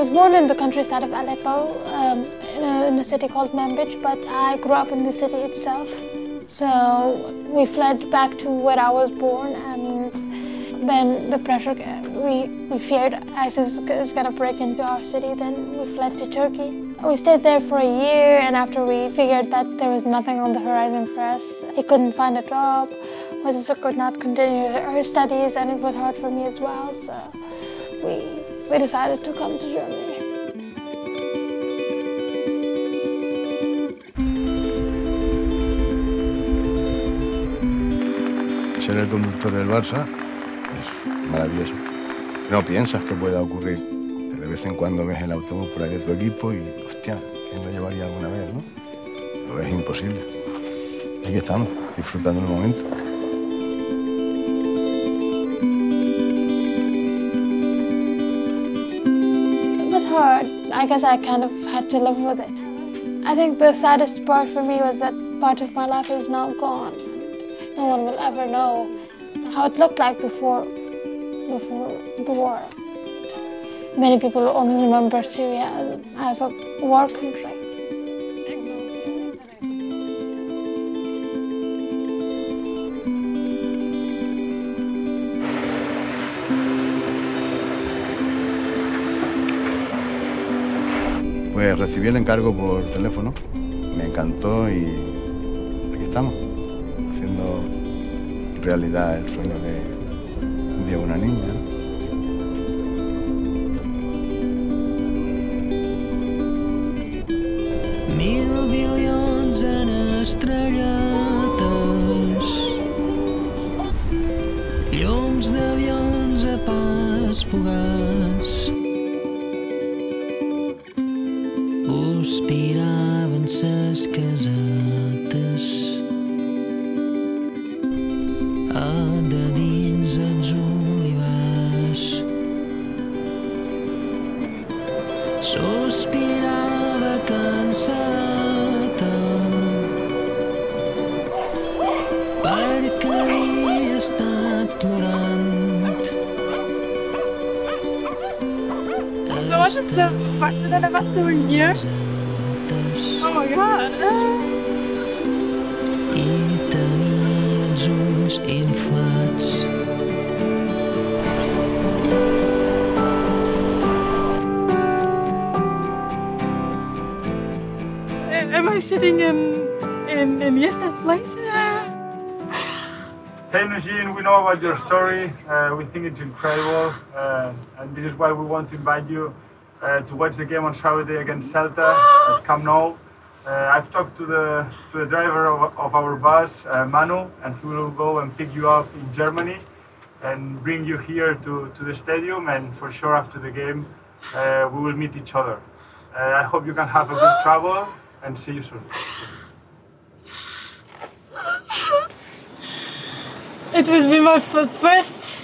was born in the countryside of Aleppo, um, in, a, in, a, city called Manbij, but I grew up in the city itself. So we fled back to where I was born, and then the pressure, we, we feared ISIS is going to break into our city, then we fled to Turkey. We stayed there for a year, and after we figured that there was nothing on the horizon for us, he couldn't find a job, my sister could not continue her studies, and it was hard for me as well, so we, we decided to come to Germany. Ser el conductor del Barça es maravilloso. No piensas que pueda ocurrir. De vez en cuando ves el autobús por ahí de tu equipo y, hostia, ¿quién lo llevaría alguna vez, no? Lo es imposible. Aquí estamos, disfrutando el momento. I guess I kind of had to live with it. I think the saddest part for me was that part of my life is now gone. No one will ever know how it looked like before, before the war. Many people only remember Syria as, as a war country. Pues recibí el encargo por teléfono, me encantó y aquí estamos, haciendo realidad el sueño de una niña. Mil bilions en estrelletes, llums d'avions a pas fugaç. Sospiraven ses casetes a de dins els olivars. Sospirava cansadeta perquè havia estat plorant. What is the Barcelona Festival year? Oh my god. I tenia els ulls inflats. Am I sitting in in, in Iniesta's place? Hey Nujeen, we know about your story. Uh, we think it's incredible, uh, and this is why we want to invite you uh, to watch the game on Saturday against Celta at Camp Nou. Uh, I've talked to the to the driver of, of our bus, uh, Manu, and he will go and pick you up in Germany and bring you here to, to the stadium. And for sure, after the game, uh, we will meet each other. I hope you can have a good travel and see you soon. It will be my first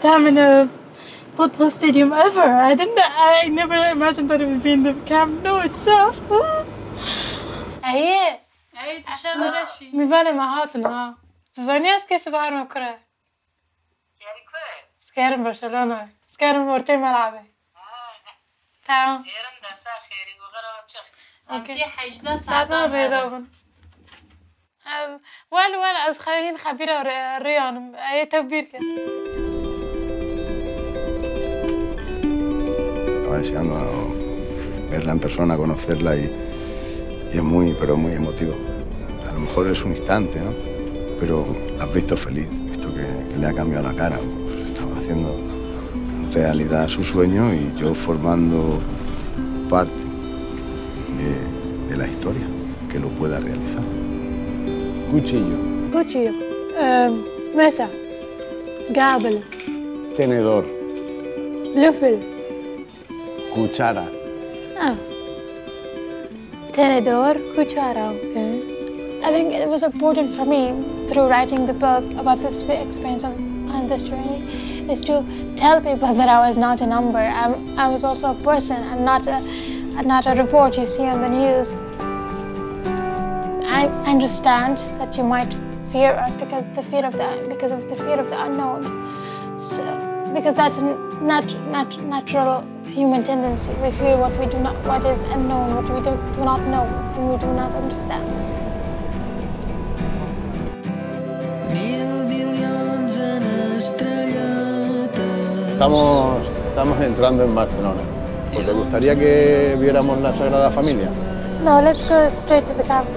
time in a football stadium ever. I didn't, I never imagined that it would be in the Camp. Nou itself. أهي. أهي تشابه آه، رشي. مي بالي ما هاتن آه. ها تزانيا سكي سبعة ما كرة. سكاري كوي سكاري برشلونة. سكاري مورتي ملعبي. آه. تمام يرندا ساخيري وغرا وتشخ أوكي. حجنا سادة ريدوبن ولا ولا أزخين خبيرة ريان. أي تبيرك Estaba deseando verla en persona, conocerla y, y, es muy, pero muy emotivo. A lo mejor es un instante, ¿no? Pero la has visto feliz, visto que, que le ha cambiado la cara. Pues estaba haciendo realidad su sueño y yo formando parte de, de la historia que lo pueda realizar. Cuchillo. Cuchillo. Um, mesa. Gabel. Tenedor. Löffel. Cuchara. Ah. Tenedor, cuchara, okay. I think it was important for me through writing the book about this experience of, on this journey is to tell people that I was not a number. I'm, I was also a person and not a, not a report you see on the news. I understand that you might fear us because the fear of the because of the fear of the unknown. So because that's nat nat natural human tendency. We fear what we do not, what is unknown, what we do, do not know, and we do not understand. Estamos, estamos entrando en Barcelona. ¿Pues ¿Te gustaría que viéramos la Sagrada Familia? No, let's go straight to the Camp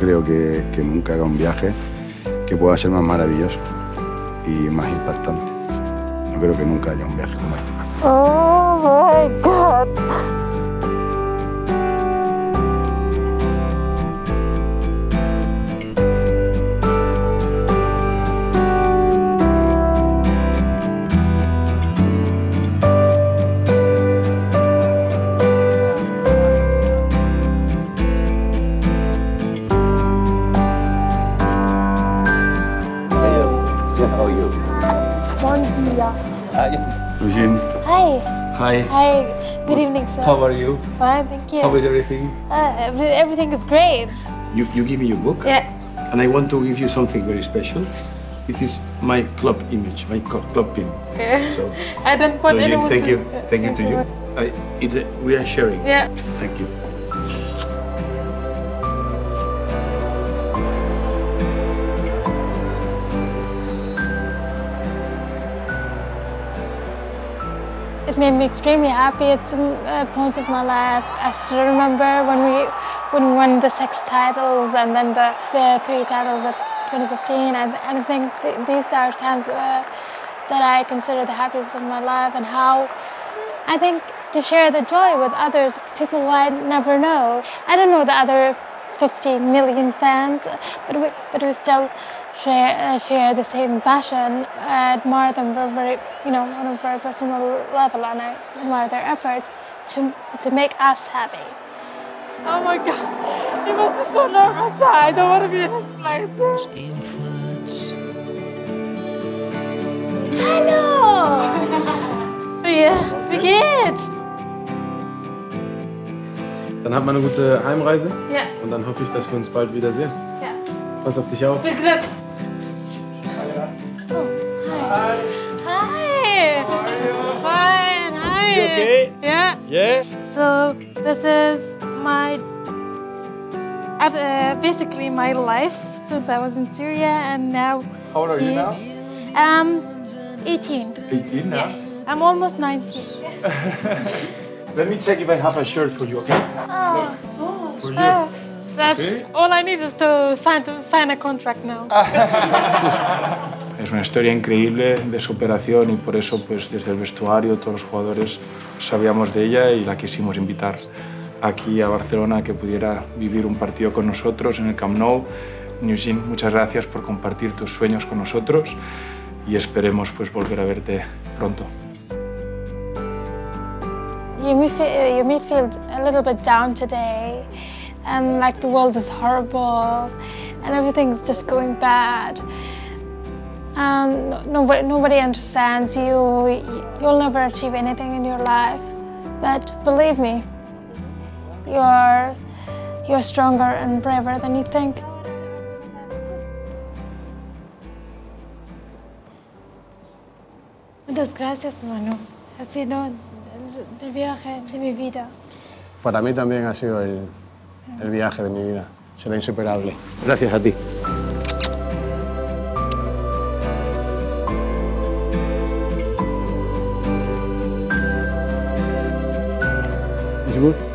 creo que, que nunca haga un viaje que pueda ser más maravilloso y más impactante. No creo que nunca haya un viaje como este. Oh my God. Hi. hi. Good evening, sir. How are you? Fine, thank you. How is everything? Uh, everything is great. You, you give me your book, Yeah. and I want to give you something very special. This is my club image, my club pin. Okay. So, I don't want Eugene, anyone thank to- you, thank you to you. I, it's a, we are sharing. Yeah. Thank you. Made me extremely happy. at some a point of my life. I still remember when we when we won the six titles and then the, the three titles at 2015. And, and I think th- these are times uh, that I consider the happiest of my life and how I think to share the joy with others, people I never know. I don't know the other 50 million fans, but we, but we still share, uh, share the same passion. I admire them very, very, you know, on a very personal level, and I admire their efforts to, to make us happy. Oh my god. You must be so nervous. I don't want to be in this place. Hallo! Ja, wie geht's? Dann habt mal eine gute Heimreise Ja. und dann hoffe ich, dass wir uns bald wiedersehen. Ja. Pass auf dich auf. Wie gesagt, Hi! Fine, hi! okay? yeah. Yeah. So this is my uh, basically my life since I was in Syria and now. How old are you now? Um, 18. 18 now. I'm almost 19. Let me check if I have a shirt for you, okay? For you. Oh, that's Okay. all I need is to sign to sign a contract now. Es una historia increíble de superación y por eso pues desde el vestuario todos los jugadores sabíamos de ella y la quisimos invitar aquí a Barcelona a que pudiera vivir un partido con nosotros en el Camp Nou. Eugene, muchas gracias por compartir tus sueños con nosotros y esperemos pues volver a verte pronto. You may, feel, you may feel a little bit down today, and like the world is horrible, and everything's just going bad. Um, nobody, nobody understands you. You'll never achieve anything in your life. But believe me, you're, you're stronger and braver than you think. Muchas gracias, Manu. Ha sido el, el viaje de mi vida. Para mí también ha sido el, el viaje de mi vida. Será insuperable. Gracias a ti. Good?